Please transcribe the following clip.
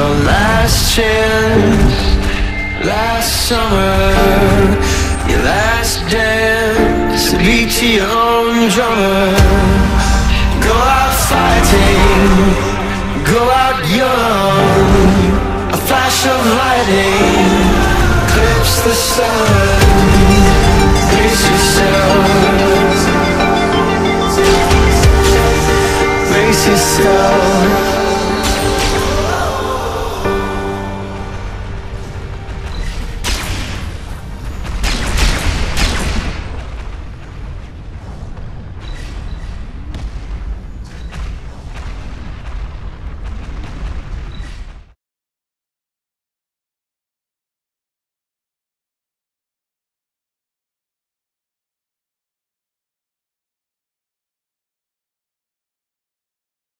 your last chance Last summer Your last dance To beat to your own drummer. Go out fighting Go out young A flash of lightning Clips the sun.